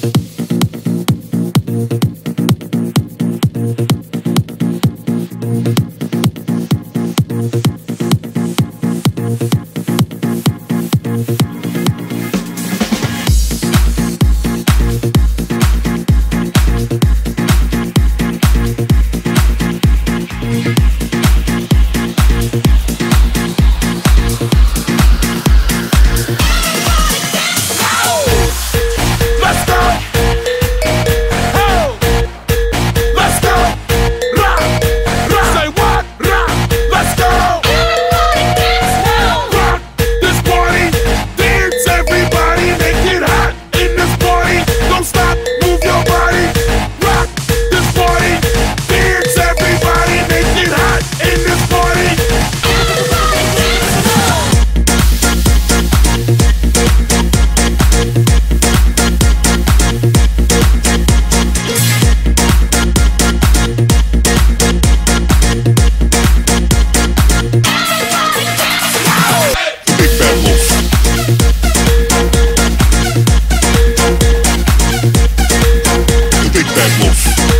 Let's The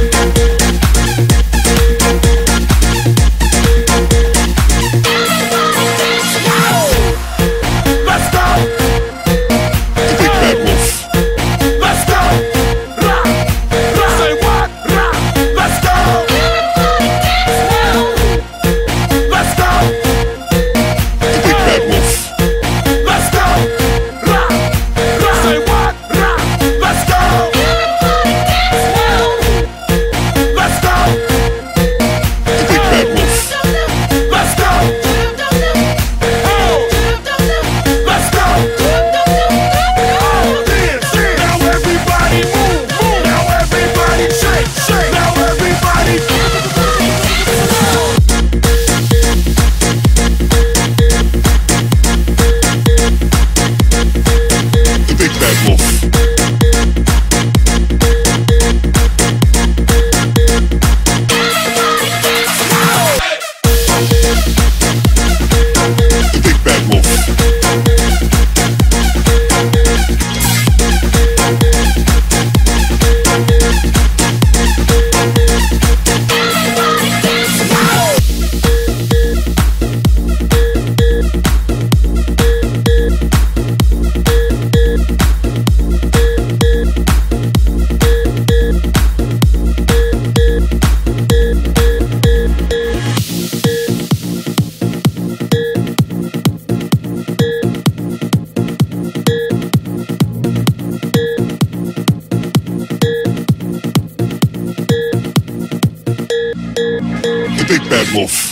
Pega